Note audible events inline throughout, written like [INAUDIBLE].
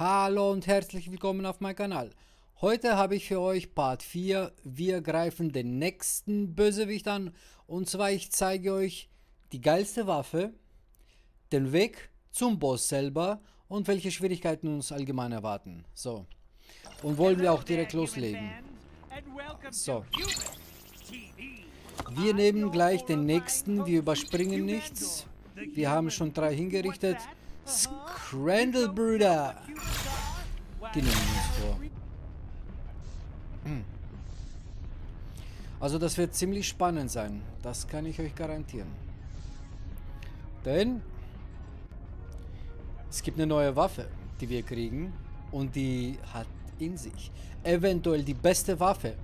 Hallo und herzlich willkommen auf meinem Kanal. Heute habe ich für euch Part 4. Wir greifen den nächsten Bösewicht an. Und zwar ich zeige euch die geilste Waffe, den Weg zum Boss selber und welche Schwierigkeiten uns allgemein erwarten. So. Und wollen wir auch direkt loslegen. So. Wir nehmen gleich den nächsten. Wir überspringen nichts. Wir haben schon drei hingerichtet. Scrandle-Brüder. Die nehmen wir uns vor. Also das wird ziemlich spannend sein. Das kann ich euch garantieren. Denn es gibt eine neue Waffe, die wir kriegen. Und die hat in sich eventuell die beste Waffe.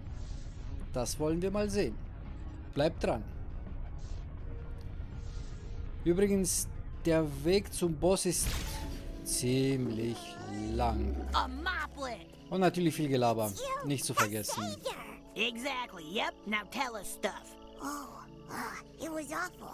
Das wollen wir mal sehen. Bleibt dran. Übrigens, der Weg zum Boss ist ziemlich lang. Und natürlich viel Gelaber. Nicht zu vergessen. Exactly, yep. Now tell us stuff. Oh, uh, it was awful.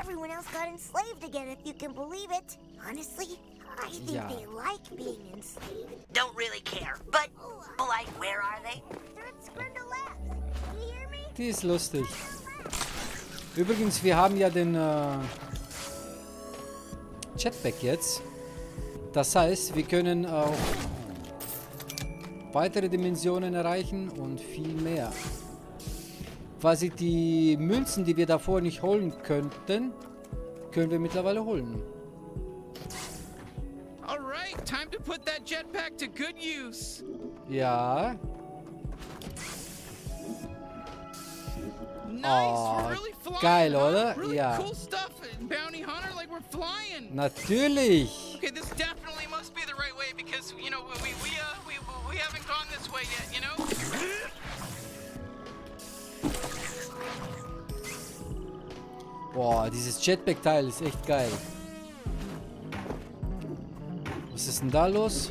Everyone else got enslaved again, if you can believe it. Honestly, I think Yeah. they like being enslaved. Don't really care. But, like, where are they? They're at Scrindle Labs. You hear me? Die ist lustig. Übrigens, wir haben ja den äh, Jetpack jetzt. Das heißt, wir können auch weitere Dimensionen erreichen und viel mehr. Quasi die Münzen, die wir davor nicht holen könnten, können wir mittlerweile holen. All right, time to put that jetpack to good use. Ja, Oh, geil, oder? Ja. Bounty hunter. Like we're flying. natürlich. Okay, this definitely must be the right way because you know we we uh we we haven't gone this way yet. You know. Boah, dieses Jetpack-Teil ist echt geil. Was ist denn da los?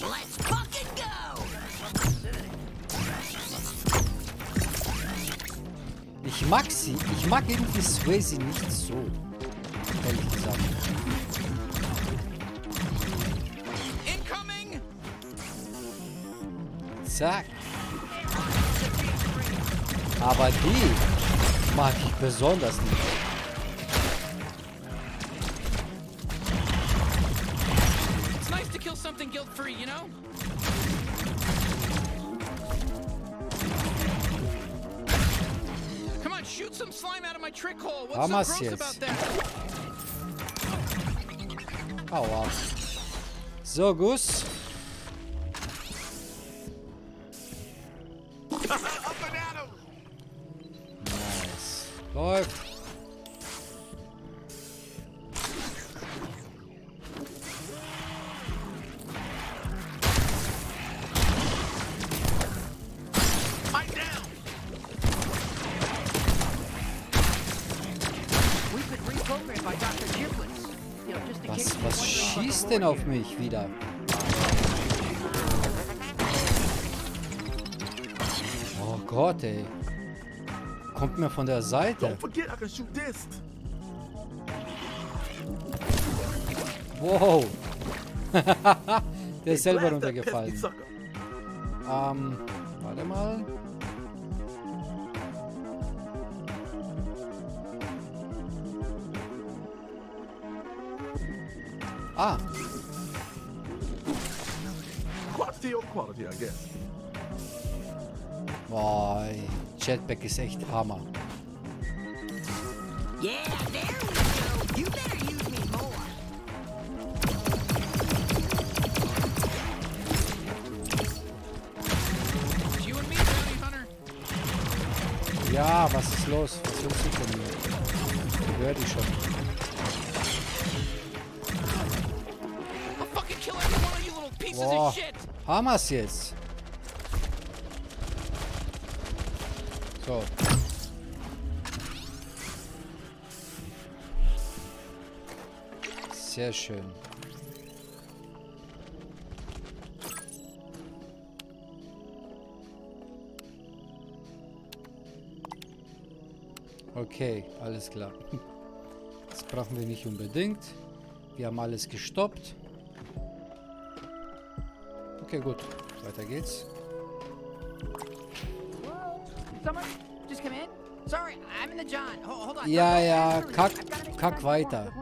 Let's go! Ich mag sie. Ich mag irgendwie Swayze nicht so. Ehrlich gesagt. Incoming. Zack. Aber die mag ich besonders nicht. It's nice to kill something guilt-free, you know. Come on, shoot some slime out of my trick hole. What's Vamos, so gross yes. about that? Aua. So, Gus. Nice. Läuft. Denn auf mich wieder? Oh Gott, ey. Kommt mir von der Seite. Wow. [LAUGHS] der ist selber runtergefallen. Ähm, warte mal. Boah, Jetpack ist echt Hammer. Hamas jetzt. So. Sehr schön. Okay, alles klar. [LAUGHS] Das brauchen wir nicht unbedingt. Wir haben alles gestoppt. Okay, gut. Weiter geht's. Ja, ja, kack, kack weiter.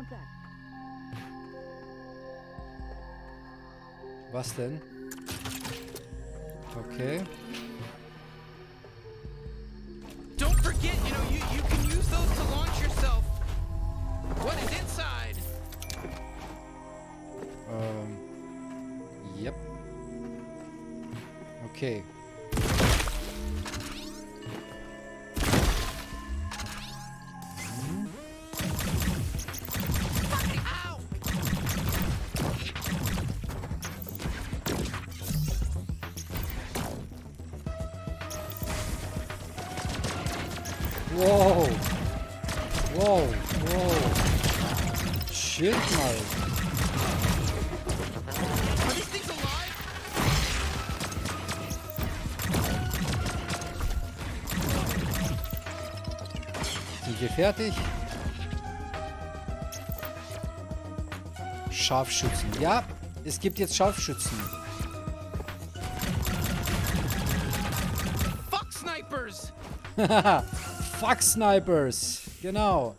Was denn? Okay. Fertig? Scharfschützen. Ja, es gibt jetzt Scharfschützen. Fuck snipers! [LAUGHS] Fuck Snipers. Genau.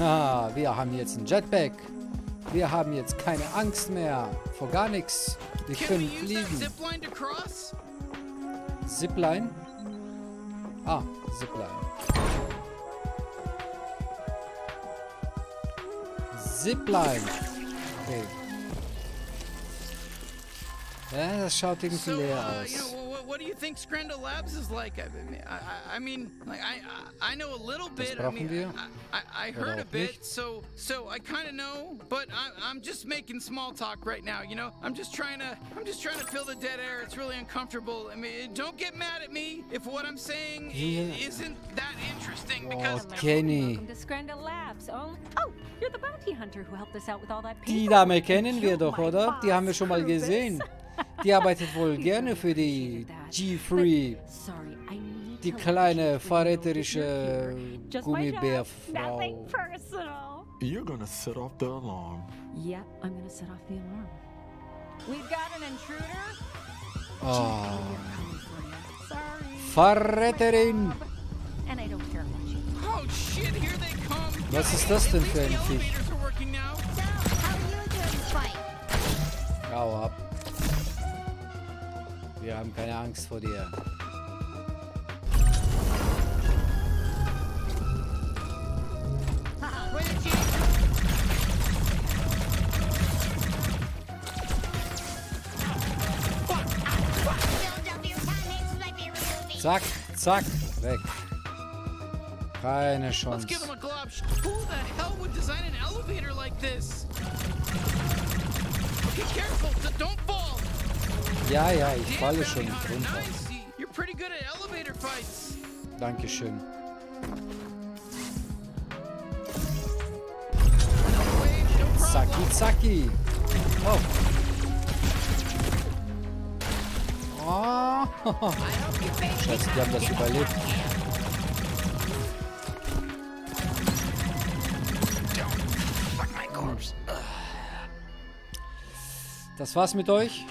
Haha, wir haben jetzt ein Jetpack. Wir haben jetzt keine Angst mehr vor gar nichts. Wir können fliegen. Zipline. Ah, Zipline. Zipline. Okay. Ja, das schaut irgendwie leer aus. Know, what, what do you think Skrindle Labs is like? I mean, I, I, I mean, like, I, I I know a little bit. I mean. I, I, I heard a bit, so, so I kind of know, but I, I'm just making small talk right now. You know, I'm just trying to, I'm just trying to fill the dead air. It's really uncomfortable. I mean, don't get mad at me if what I'm saying Yeah. isn't that interesting oh, because. Oh, Kenny. Welcome to Scrandle Labs. Oh, oh, you're the bounty hunter who helped us out with all that Die paperwork. Dame kennen wir doch, oder? Die haben wir schon mal gesehen. [LAUGHS] Die arbeitet wohl gerne für die appreciated that. G3. But, Sorry, I need Die kleine, verräterische Gummibärfrau. Nothing personal. You're gonna set off the alarm. Yep, I'm gonna set off the alarm. We've got an intruder. Ah. Verräterin. Oh shit! Here they come. Was ist das denn für ein Viech? elevators are Wir haben keine Angst vor dir. Zack, zack, weg. Keine Chance. give him a glob. sh- Who the hell would design an elevator like this? Okay, careful, don't. Ja, ja, ich falle schon runter. Dankeschön. Zacki, zacki. Oh. Oh. Scheiße, die haben das überlebt. Das war's mit euch.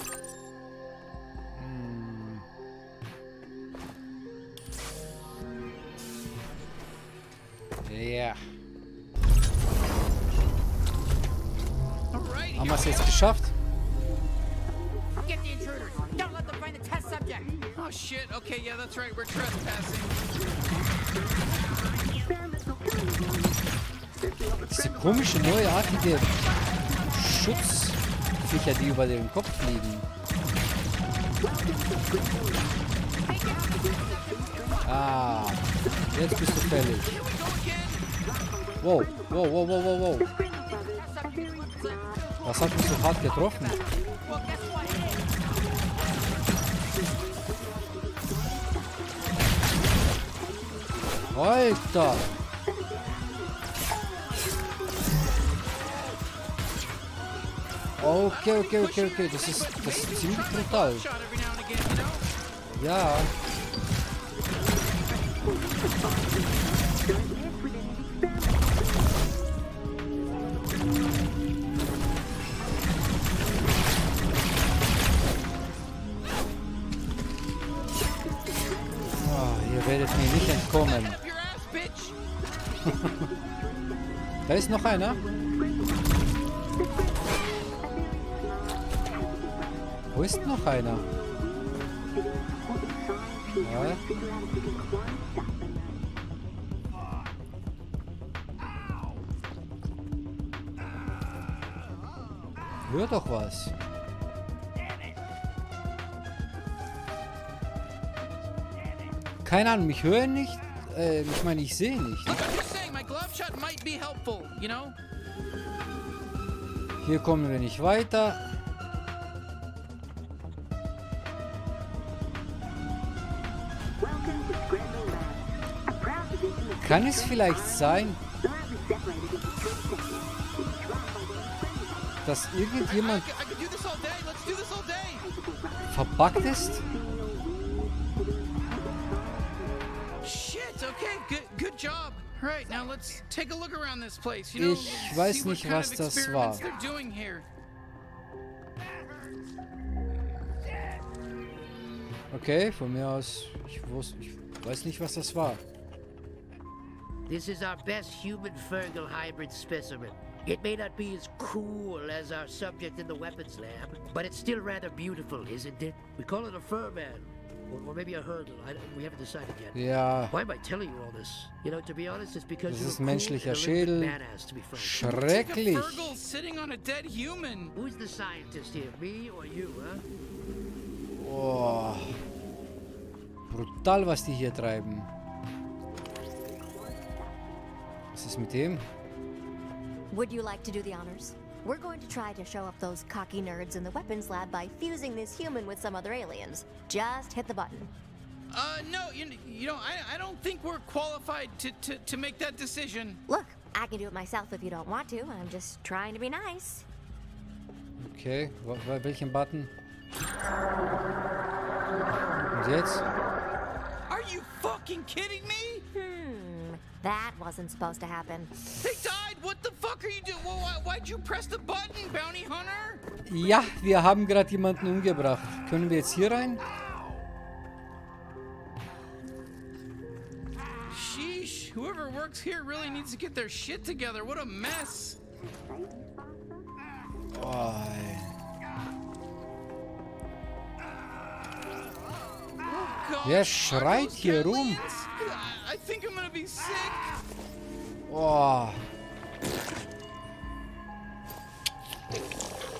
Diese komische, neuartige Schutzviecher, die über den Kopf fliegen. Ah, jetzt bist du fällig. Wow, wow, wow, wow, wow, wow. Was hat mich so hart getroffen? Alter! Okay, okay, okay, okay. Das ist, das ist ziemlich brutal. Ja. Oh, ihr werdet mir nicht entkommen. [LAUGHS] da ist noch einer. Ist noch einer? Ja. Hör doch was. Keine Ahnung, mich hören nicht. Äh, ich meine, ich sehe nicht. Hier kommen wir nicht weiter. Take a look around this place. You know, Ich weiß nicht, was das war. Okay, von mir aus. Ich, wusste, ich weiß nicht, was das war. This is our best human Fergal hybrid specimen. It may not be as cool as our subject in the weapons lab, but it's still rather beautiful, isn't it? We call it a furman, or, or maybe a hurdle. I, we haven't decided yet. Yeah. Why am I telling you all this? You know, to be honest, it's because Das you're ist cool a little bit Schädel. badass, to be frank. Take a schrecklich. Fergal sitting on a dead human. Who's the scientist here, me or you, huh? Oh. Brutal, was die hier treiben. Was ist mit dem? Would you like to do the honors? We're going to try to show up those cocky nerds in the weapons lab by fusing this human with some other aliens. Just hit the button. Uh, no. You, you know, I, I don't think we're qualified to, to, to make that decision. Look, I can do it myself if you don't want to. I'm just trying to be nice. Okay, wa- wa- welchen Button? Und jetzt? Are you fucking kidding me? That wasn't supposed to happen. They died. What the fuck are you doing? Well, why, why'd you press the button, bounty hunter? Ja, wir haben gerade jemanden umgebracht. Können wir jetzt hier rein? Sheesh. Whoever works here really needs to get their shit together. What a mess. Oh, God. Wer Are schreit those hier rum? I think I'm gonna be sick. oh.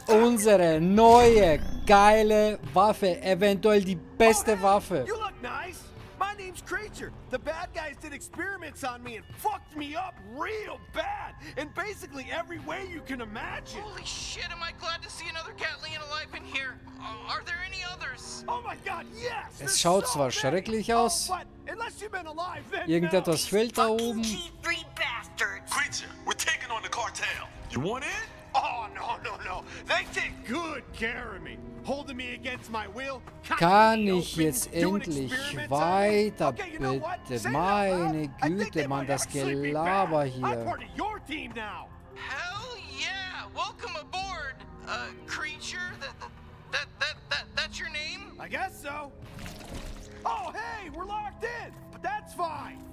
Unsere neue, geile Waffe. Eventuell die beste Waffe. You look nice. My Creature. The bad guys did experiments on me and fucked me up real bad in basically every way you can imagine. Holy shit, am I glad to see another Gatlian alive in here. Uh, are there any others? Oh my god, yes! there's schaut so zwar many. schrecklich Oh, aus. but unless you've been alive, then Irgendetwas no. fehlt da Fucking oben. G3 bastards! Creature, we're taking on the cartel. You want in? Oh no no no! They take good care of me, holding me against my will. Kann ich jetzt endlich experiments on me. weiter, Okay, you know what? bitte? Say it out loud. Meine Güte, Mann, das Gelaber hier. I'm hier. part of your team now. Hell yeah! Welcome aboard, uh, creature. That, that, that, that, that's your name? I guess so. Oh, hey, we're locked in, but that's fine.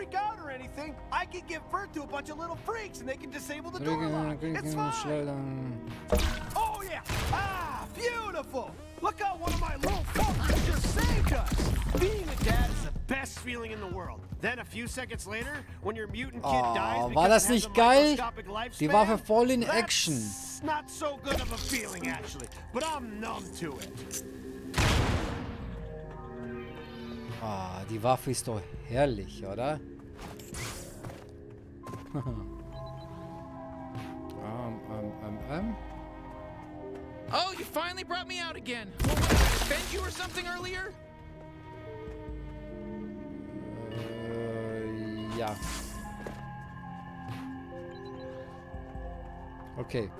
Freak out or anything. I can give birth to a bunch of little freaks and they can disable the door lock. It's fine. Oh, yeah. Ah, beautiful. Look how one of my little fuckers just saved us. Being a dad is the best feeling in the world. Then a few seconds later, when your mutant kid Oh, dies war because das it has nicht a geil? microscopic Die lifespan, Waffe voll in that's Action. Not so good of a feeling, actually. But I'm numb to it. Ah, die Waffe ist doch herrlich, oder? Ähm, ähm, ähm, ähm. Oh, you finally brought me out again. What, what, did I offend you or something earlier? Äh, ja. Okay.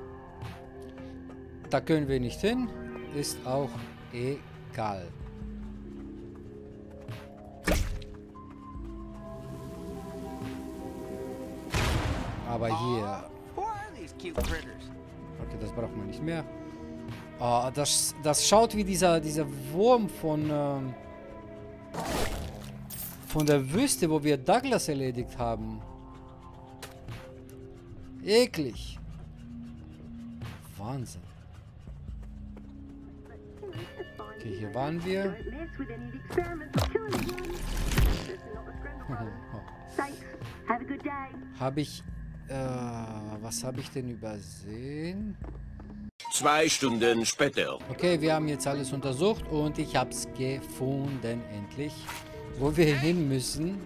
Da können wir nicht hin. Ist auch egal. Aber hier. Who are these cute critters? Okay, das braucht man nicht mehr. Ah, das, das schaut wie dieser, dieser Wurm von, ähm, von der Wüste, wo wir Douglas erledigt haben. Eklig. Wahnsinn. Okay, hier waren wir. [LAUGHS] [LAUGHS] Habe ich... Äh, was habe ich denn übersehen? Zwei Stunden später. Okay, wir haben jetzt alles untersucht und ich habe es gefunden, endlich. Wo wir hin müssen.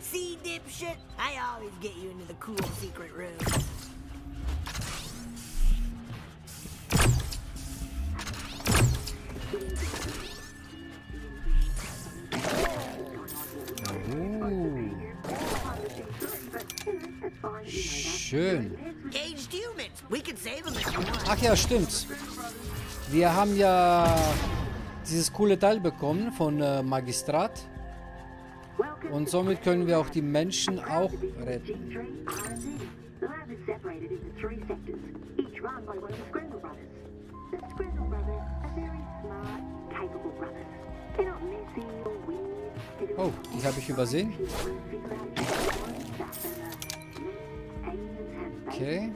See, dipshit? I always get you into the cool secret rooms. Want. Ach ja, stimmt. Wir haben ja dieses coole Teil bekommen von äh, Magistrat. Und somit können wir auch die Menschen auch retten. Oh, die habe ich übersehen. G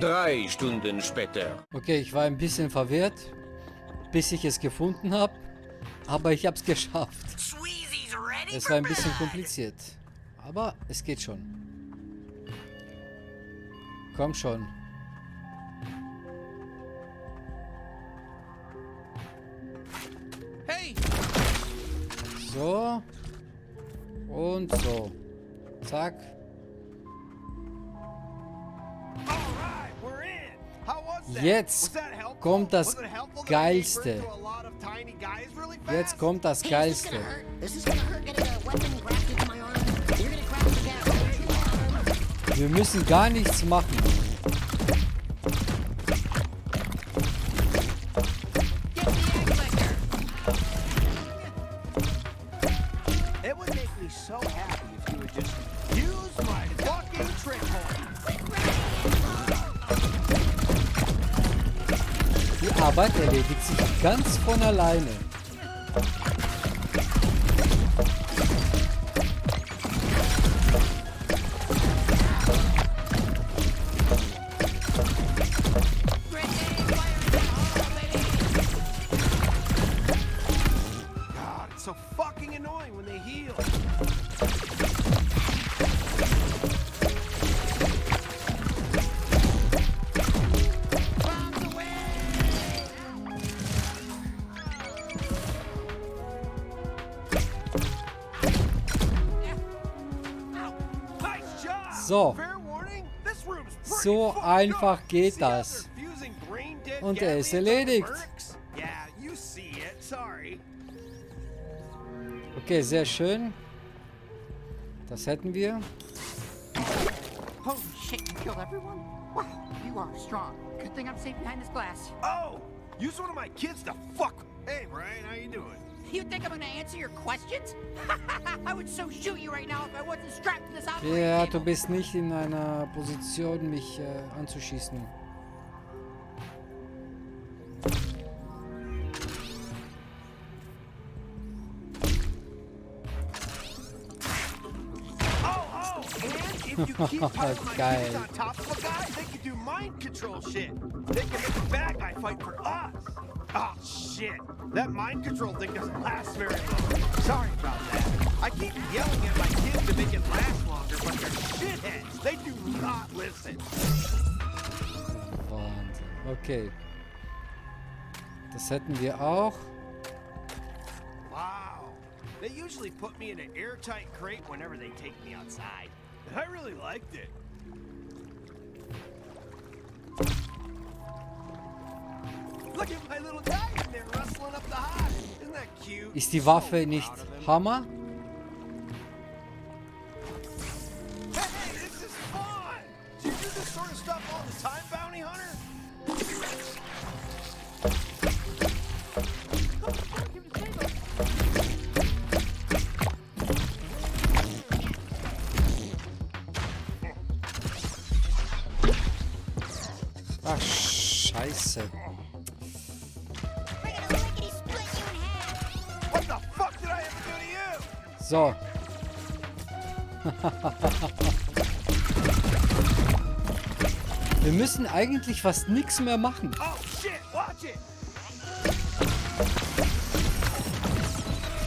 Drei Stunden später. Okay, ich war ein bisschen verwirrt, bis ich es gefunden habe. Aber ich habe [LAUGHS] es geschafft. Es war ein bisschen kompliziert. Aber es geht schon. Komm schon. So. Und so. Zack. Jetzt kommt das Geilste. Jetzt kommt das Geilste. Wir müssen gar nichts machen. Arbeit erledigt sich ganz von alleine. So. So einfach geht das. Und er ist erledigt. Okay, sehr schön. Das hätten wir. Holy shit, you killed everyone? Wow, you are strong. Good thing I'm safe behind this glass. Oh, use one of my kids to fuck. Hey, Brian, how you doing? You think I'm gonna answer your questions? [LAUGHS] I would so shoot you right now if I wasn't strapped to this operating Ja, du bist nicht in einer Position, mich äh, anzuschießen. Oh, oh, and if you keep [LAUGHS] piling my Geil. Kids on top of a guy, they can do mind control shit. They can make a bad guy fight for us. Oh, shit. That mind control thing doesn't last very long. Sorry about that. I keep yelling at my kids to make it last longer, but they're shitheads. They do not listen. Wahnsinn. Okay. Das hätten wir auch. Wow. They usually put me in an airtight crate whenever they take me outside. And I really liked it. Ist die Waffe nicht. Hammer? Hey, So. [LAUGHS] Wir müssen eigentlich fast nichts mehr machen.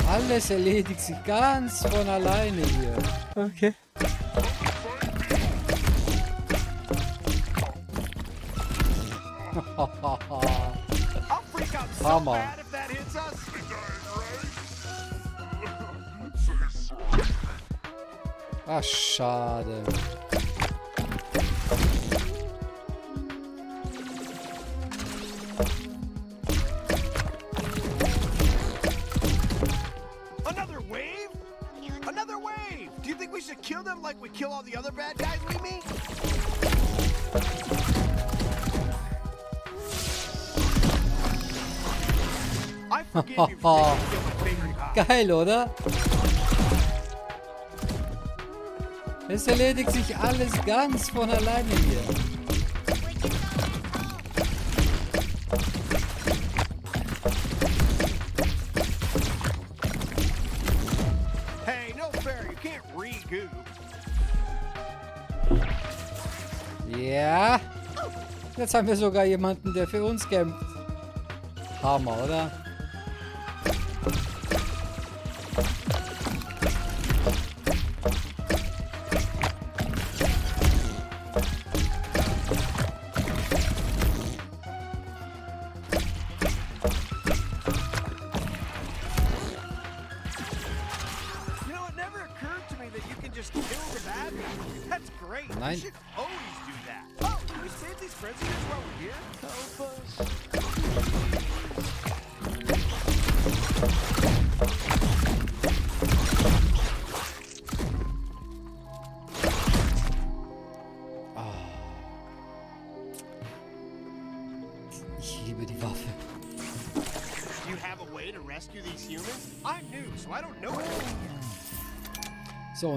Alles erledigt sich ganz von alleine hier. Okay. [LAUGHS] Hammer. Ach, schade. Another wave? Another wave! Do you think we should kill them like we kill all the other bad guys we meet? I forgive you for [LAUGHS] taking my favorite. Geil, oder? Es erledigt sich alles ganz von alleine hier. Hey, no fair, you can't re-goop. Ja. Jetzt haben wir sogar jemanden, der für uns kämpft. Hammer, oder?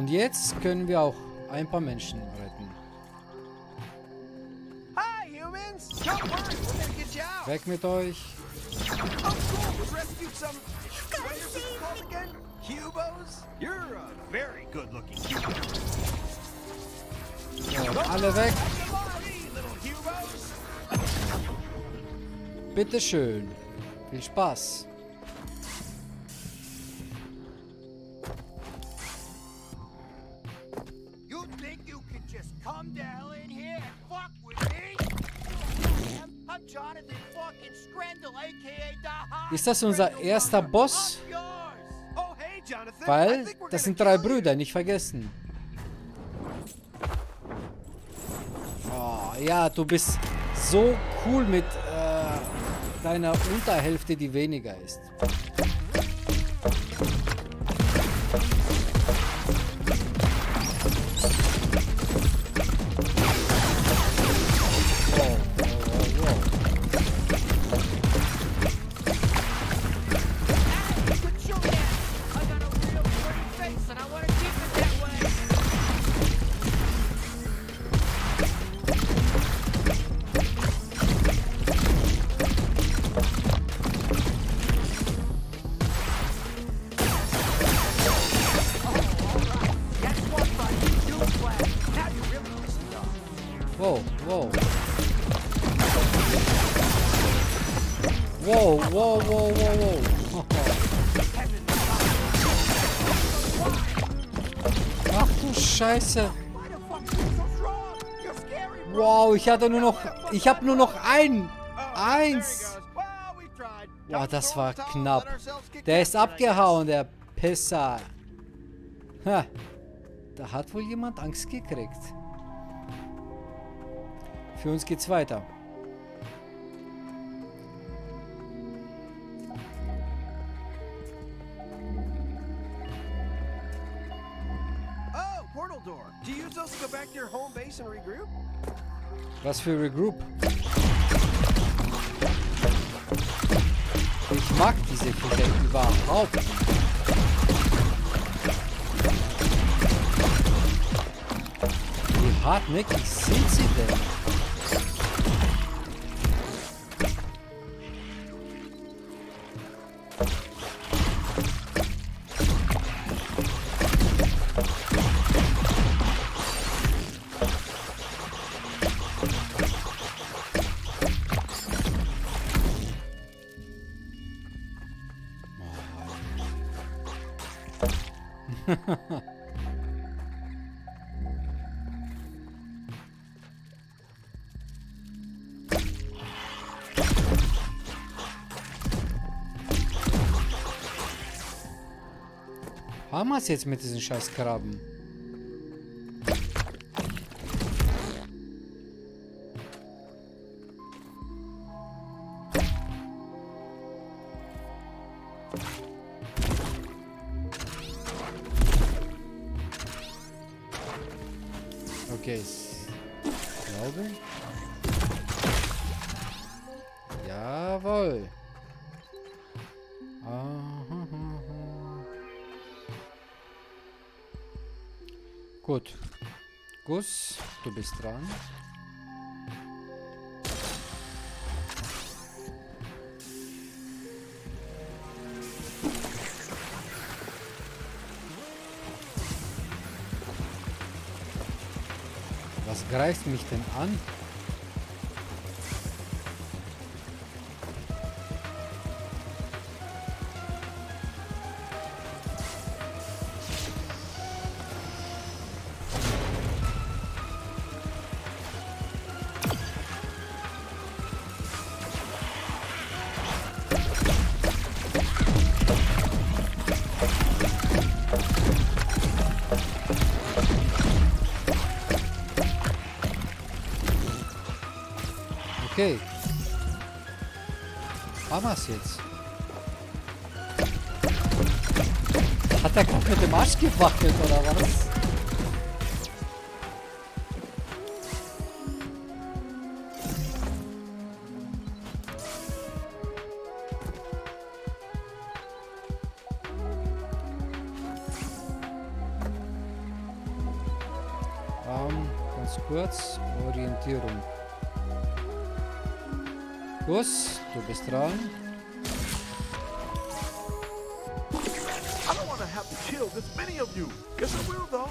Und jetzt können wir auch ein paar Menschen retten. Hi, humans! Don't worry, we're gonna get you out. Weg mit euch. Oh, cool. We rescued some. What are Ist das unser erster Boss? Weil das sind drei. Brüder, nicht vergessen. Oh, ja, du bist so cool mit äh, deiner Unterhälfte, die weniger ist. Ich hatte nur noch, ich habe nur noch ein, eins. Boah, das war knapp. Der ist abgehauen, der Pisser. Ha, da hat wohl jemand Angst gekriegt. Für uns geht's weiter. Oh, portal door. Do you use those to go back to your home base and regroup? Was für Regroup. Ich mag diese Viecher überhaupt. Wie hartnäckig sind sie denn? Haben wir es jetzt mit diesen scheiß Krabben? Okay, ich glaube. Jawohl. Gut. Gus, du bist dran. Was greift mich denn an? Es jetzt? Hat er gerade mit Arsch gewackelt oder was? Ähm, ganz kurz, Orientierung. Gus, du bist dran. Kill this many of you. Guess I will, though.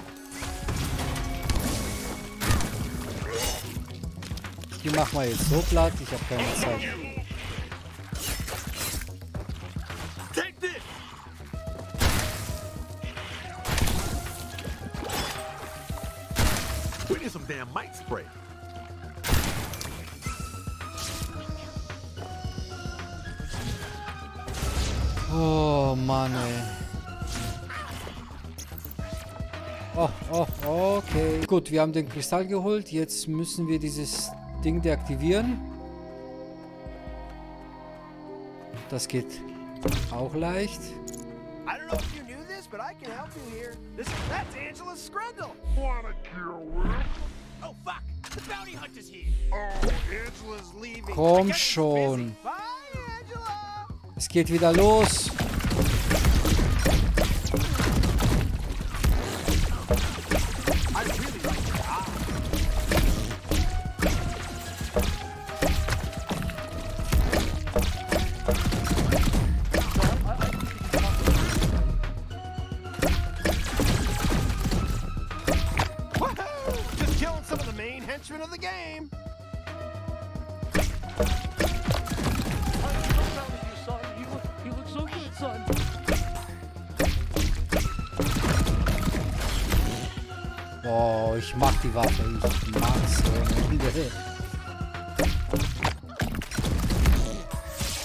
Die machen wir jetzt so platt, ich habe keine Zeit. Gut, wir haben den Kristall geholt. Jetzt müssen wir dieses Ding deaktivieren. Das geht auch leicht. I don't know if you knew henchmen of the game. Oh, ich mag die Waffe. Ich mag's. Ende.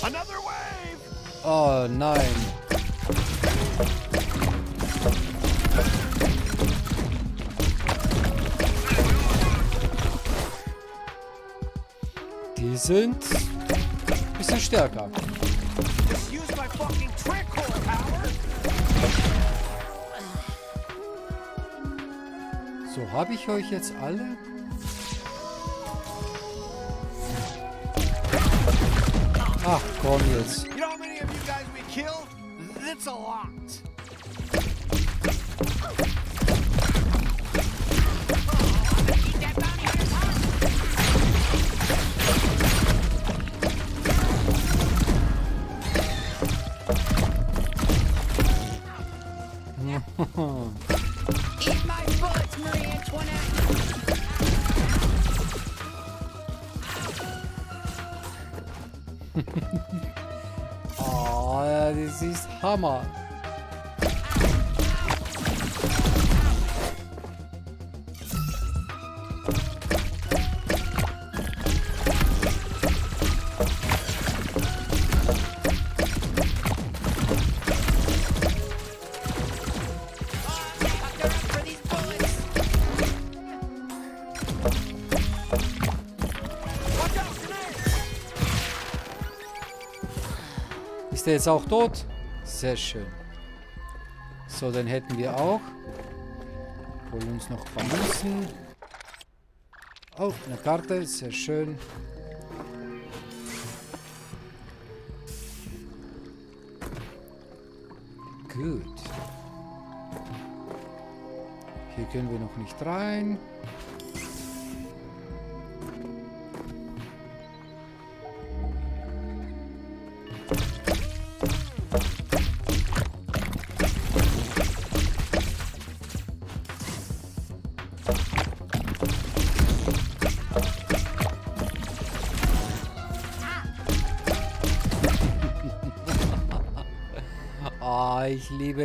Another wave. Oh nein. Sind ein bisschen stärker. So, habe ich euch jetzt alle? Ach, komm jetzt. Ist der jetzt auch tot? Sehr schön. So, dann hätten wir auch. Holen uns noch ein paar Münzen. Oh, eine Karte. Sehr schön. Gut. Hier können wir noch nicht rein.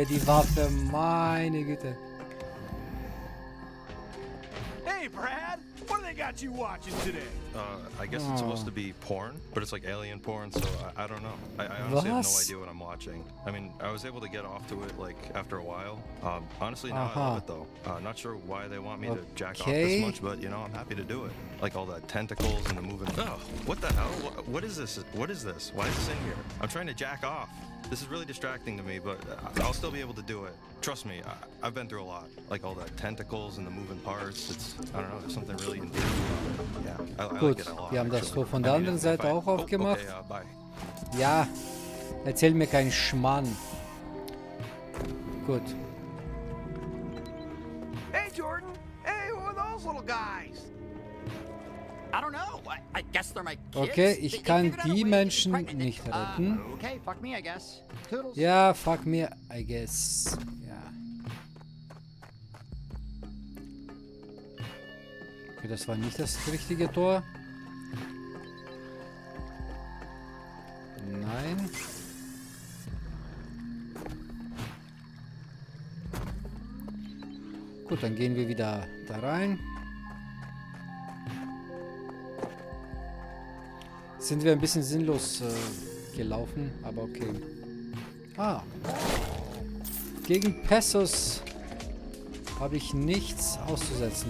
Die Waffe, meine Güte. Hey, Brad! What do they got you watching today? Uh, I guess it's supposed to be porn, but it's like alien porn, so I, I don't know. I, I honestly have no idea what I'm watching. I mean, I was able to get off to it like after a while. Um, honestly, now I love it though. Uh, not sure why they want me to jack off Okay. this much, but you know, I'm happy to do it. Like all the tentacles and the moving. Oh, what the hell? What, what is this? What is this? Why is this in here? I'm trying to jack off. This is really distracting to me, but uh, I'll still be able to do it. Trust me, I, I've been through a lot. Like all the tentacles and the moving parts. It's I don't know. There's something really endearing about it. Yeah, I, I Gut, like it a lot. wir haben das actually. Tor von I der anderen Seite I- auch Oh. Okay, uh. Ja, erzähl mir keinen Schmann. Gut. Hey, Jordan! Hey, who are those little guys? Okay, ich kann die Menschen nicht Uh, retten. okay, fuck me, I guess. Toodles. Ja, fuck mir, I guess. Ja. Okay, das war nicht das richtige Tor. Nein. Gut, dann gehen wir wieder da rein. Sind wir ein bisschen sinnlos äh, gelaufen, aber okay. Ah. Gegen Pesos habe ich nichts auszusetzen.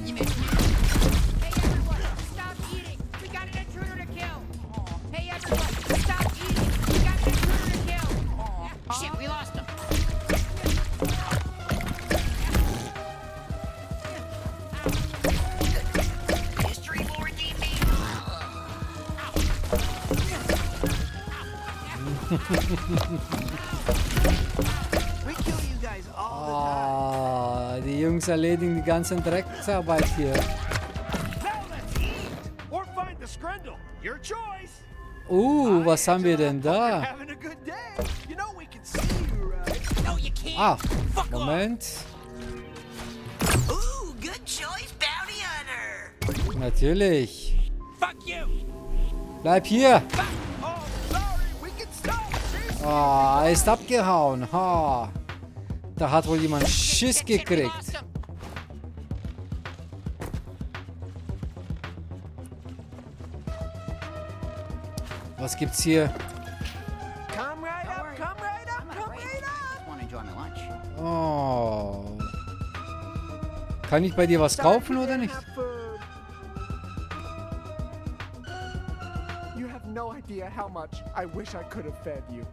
Ah, die Jungs erledigen die ganze Drecksarbeit hier. Uh, was haben wir denn da? Ah. Moment. Natürlich. Bleib hier. Ah, er ist abgehauen. Ha. Da hat wohl jemand Schiss gekriegt. Was gibt's hier? Come right up. Come right up. Come right up. I want to enjoy my lunch. Oh. Kann ich bei dir was kaufen oder nicht? You have no idea how much I wish I could have fed you.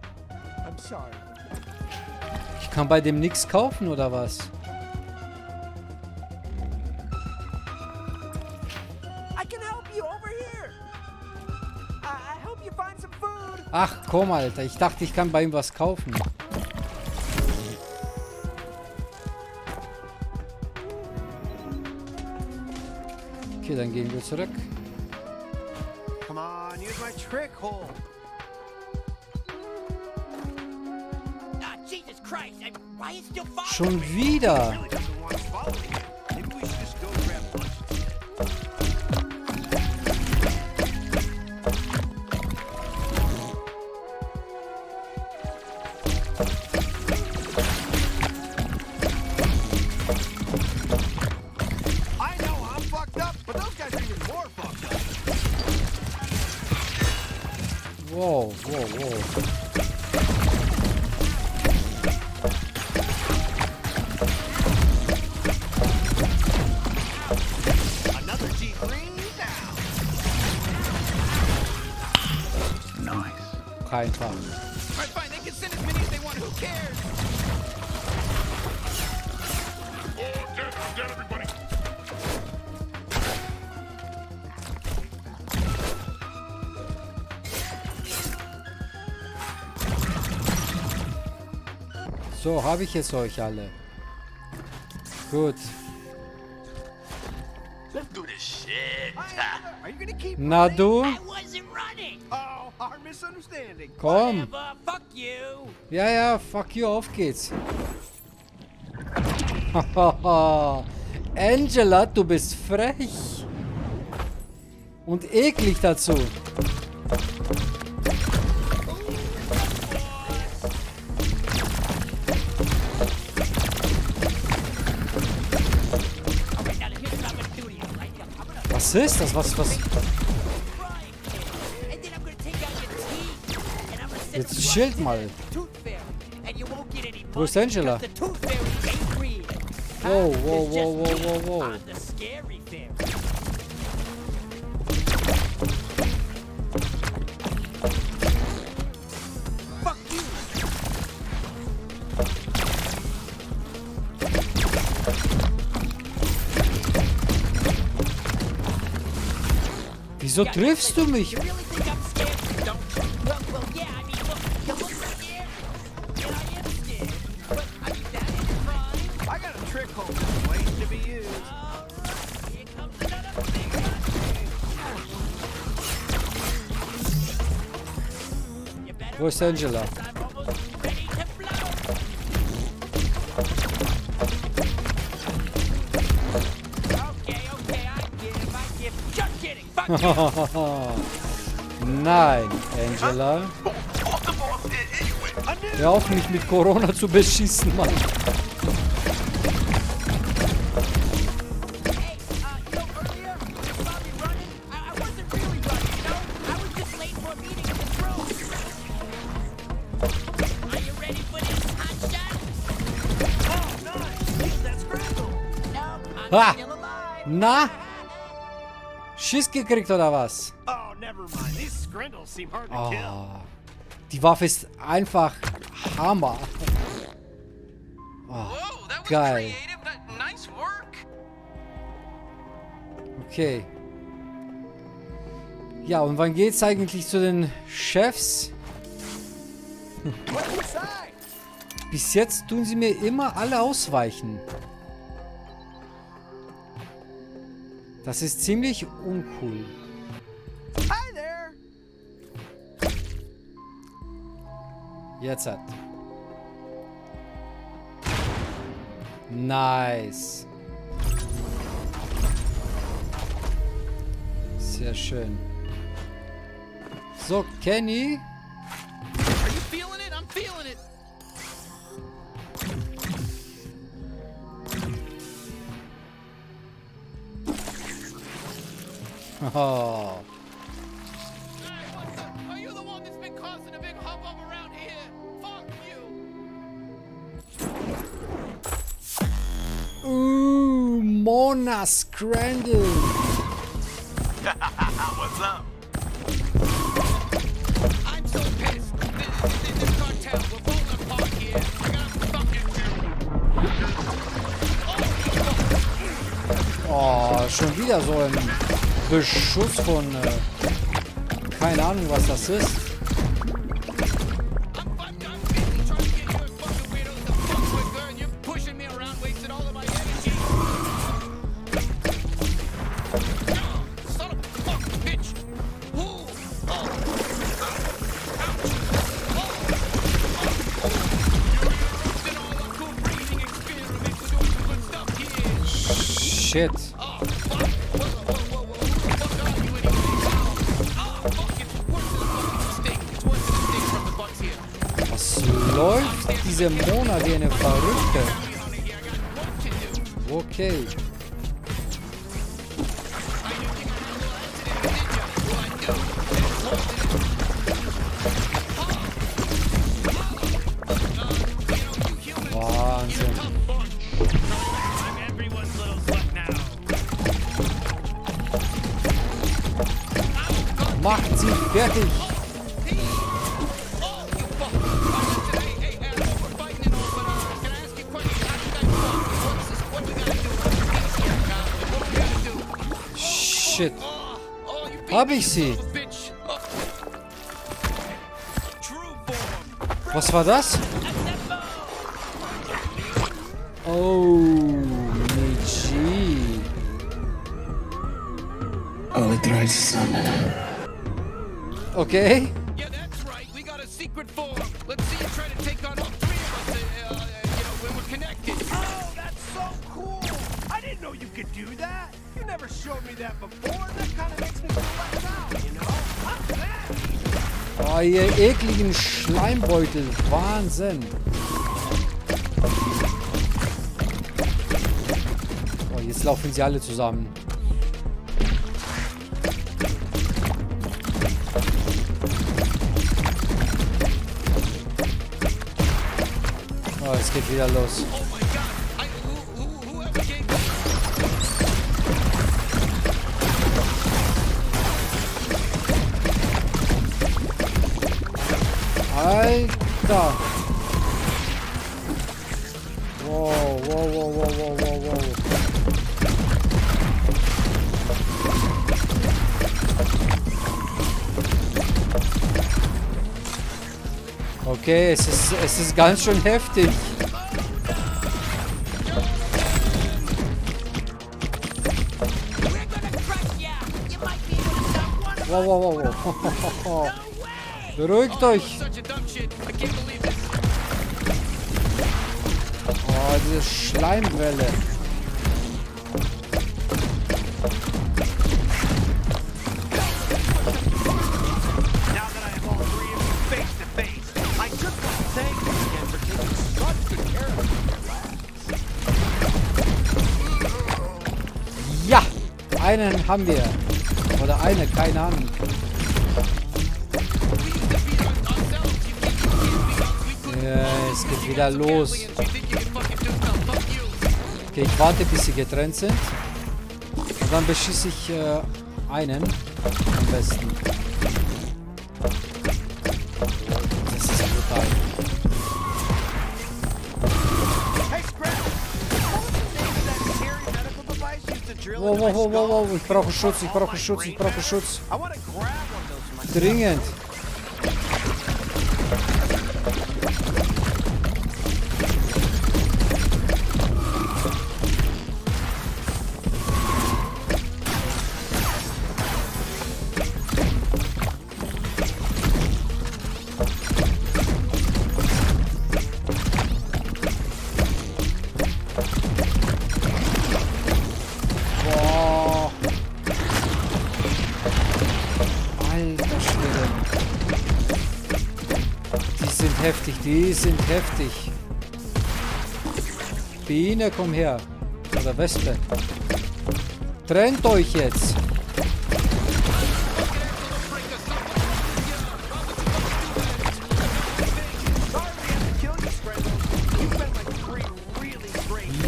Ich kann bei dem nichts kaufen oder was? Ach komm, Alter. Ich dachte, ich kann bei ihm was kaufen. Okay, dann gehen wir zurück. Come on, use my trick hole. Schon wieder. Habe ich jetzt euch alle. Gut. Let's do this shit. Are you gonna keep Na du? I wasn't running. Oh, our misunderstanding. Komm. Whatever. Fuck you. Ja, ja, fuck you, auf geht's. [LAUGHS] Angela, du bist frech. Und eklig dazu. Ist das? Was, was? Jetzt schild mal. Wo ist Angela? Wow, wow, wow, wow, wow, wow. Wieso triffst du mich? I got a trick hole waiting to be used. Wo ist Angela? [LAUGHS] Nein, Angela. Hör auf mich mit Corona zu beschießen, Mann. Ha! Na? Schiss gekriegt oder was? Oh, never mind. These scrindles seem hard to kill. Oh, die Waffe ist einfach Hammer. Oh, geil. Okay. Ja, und wann geht's eigentlich zu den Chefs? Bis jetzt tun sie mir immer alle ausweichen. Das ist ziemlich uncool. Hi there. Jetzt hat. Nice. Sehr schön. So, Kenny. Are you feeling it? I'm feeling it. You. Ooh, Mona Scrandle. [LAUGHS] What's up? I'm so pissed. This, this, this cartel, we're both apart here. I gotta fucking Oh, schon wieder so ein Beschuss von. Äh, keine Ahnung, was das ist. Okay. Hab ich sie? Was war das? Oh, Michi. Alle drei zusammen. Okay. Yeah, that's right. We got a secret form. Let's see you try to take on all three of us, uh, uh, you know, when we're connected. Oh, that's so cool! I didn't know you could do that. Never showed me that before. That kind of makes me feel left out, you know? Oh, ihr ekligen Schleimbeutel. Wahnsinn. Oh, jetzt laufen sie alle zusammen. Oh, es geht wieder los. Alter! Wow, wow, wow, wow, wow, wow, wow. Okay, es ist, es ist ganz schön heftig. Wow, wow, wow, wow. [LAUGHS] Beruhigt euch. Oh, diese Schleimwelle. Ja, einen haben wir. Oder eine, keine Ahnung. Es geht wieder los. Okay, ich warte, bis sie getrennt sind. Und dann beschieße ich äh, einen. Am besten. Das ist brutal. Wow, wow, wow, wow, wow. Ich brauche Schutz, ich brauche Schutz, ich brauche Schutz. I heftig. Biene, komm her. Oder Wespe. Trennt euch jetzt.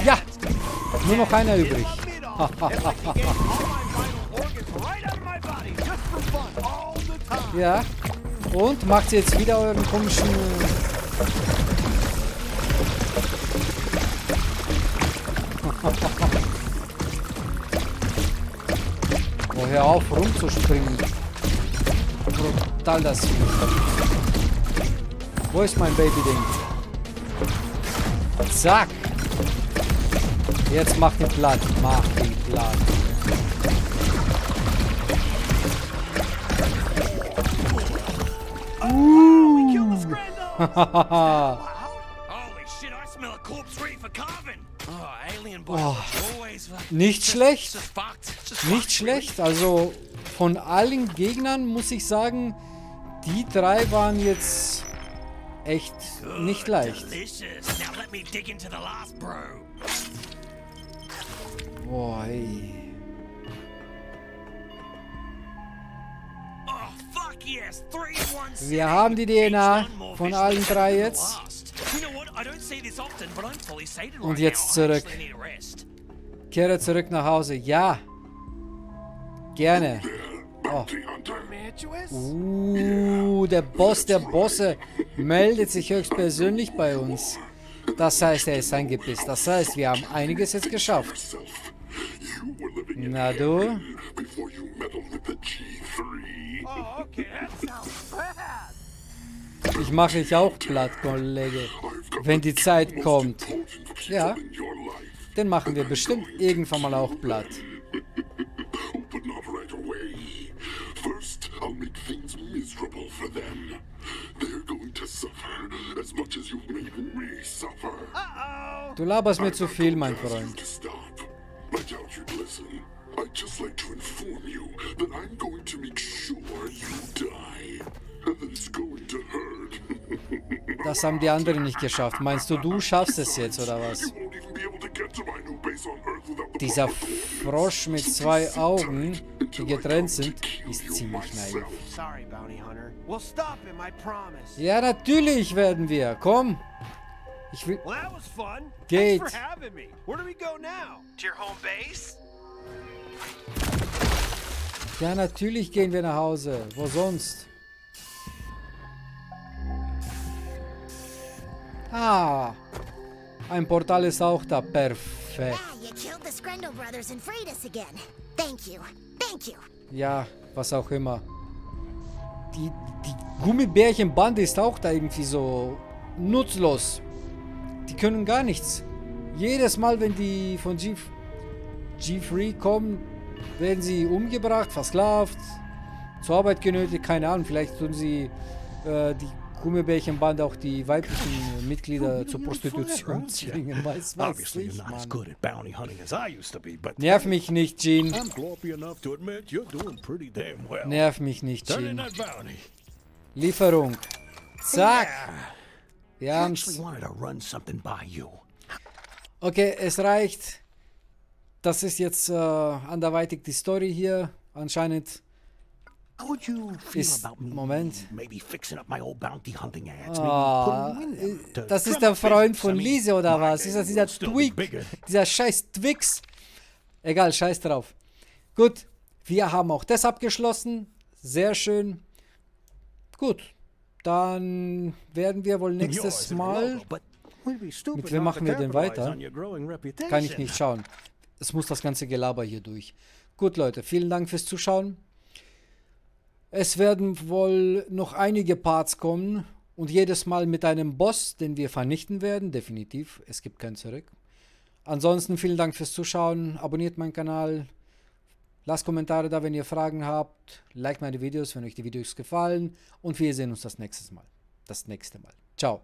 Ja, nur noch einer übrig. [LAUGHS] ja. Und macht jetzt wieder euren komischen. Hör auf, rumzuspringen. Brutal das Vieh. Wo ist mein Baby-Ding? Zack. Jetzt mach den platt. Mach den platt. Oh. Nicht schlecht. Nicht schlecht. Also von allen Gegnern muss ich sagen, die drei waren jetzt echt nicht leicht. Boah, ey. Oh, Wir haben die DNA von allen drei jetzt. Und jetzt zurück. Kehre zurück nach Hause. Ja. Gerne. Oh. Uh, der Boss der Bosse meldet sich höchstpersönlich bei uns. Das heißt, er ist ein Gebiss. Das heißt, wir haben einiges jetzt geschafft. Na du? Before you meddled with the G3. Okay, that sounds bad. Ich mache dich auch platt, Kollege. Wenn die Zeit kommt. Ja. Den machen wir bestimmt irgendwann mal auch platt. Du laberst mir zu viel, mein Freund. Stop. I doubt you'd listen. I'd just like to inform you that I'm going to make sure you die. And that it's going to hurt. [LAUGHS] Das haben die anderen nicht geschafft. Meinst du, du schaffst es jetzt, oder was? Dieser Frosch mit zwei Augen, die getrennt sind, ist ziemlich naiv. Sorry, Bounty Hunter. We'll stop him, I promise. Ja, natürlich werden wir. Komm. Ich will... Well, that was fun. Geht. Thanks for having me. Where do we go now? To your home base? Ja, natürlich gehen wir nach Hause. Wo sonst? Ah. Ein Portal ist auch da. Perfekt. Ja, was auch immer. Die, die Gummibärchenbande ist auch da irgendwie so nutzlos. Die können gar nichts. Jedes Mal, wenn die von G G3 kommen, werden sie umgebracht, versklavt, zur Arbeit genötigt, keine Ahnung. Vielleicht tun sie äh, die Gummibärchenbande auch die weiblichen Mitglieder zur Prostitution zwingen. [LAUGHS] Weiß Obviously, ich, you're not as Mann. good at bounty hunting as I used to be, but Nerv mich nicht, Gene. Nerv mich nicht, Gene. Lieferung. Zack. I Wir haben's. actually wanted to run something by you. Okay, es reicht. Das ist jetzt äh, anderweitig die Story hier. Anscheinend ist... Moment. maybe fixing up my old bounty hunting ads? Maybe putting in them to das ist der Freund von Lise oder was? Ist das dieser Twig? Dieser scheiß Twix? Egal, scheiß drauf. Gut, wir haben auch das abgeschlossen. Sehr schön. Gut, dann werden wir wohl nächstes Mal... Mit wem machen wir denn weiter? Kann ich nicht schauen. Es muss das ganze Gelaber hier durch. Gut, Leute, vielen Dank fürs Zuschauen. Es werden wohl noch einige Parts kommen und jedes Mal mit einem Boss, den wir vernichten werden. Definitiv, es gibt kein Zurück. Ansonsten vielen Dank fürs Zuschauen. Abonniert meinen Kanal. Lasst Kommentare da, wenn ihr Fragen habt. Like meine Videos, wenn euch die Videos gefallen. Und wir sehen uns das nächste Mal. Das nächste Mal. Ciao.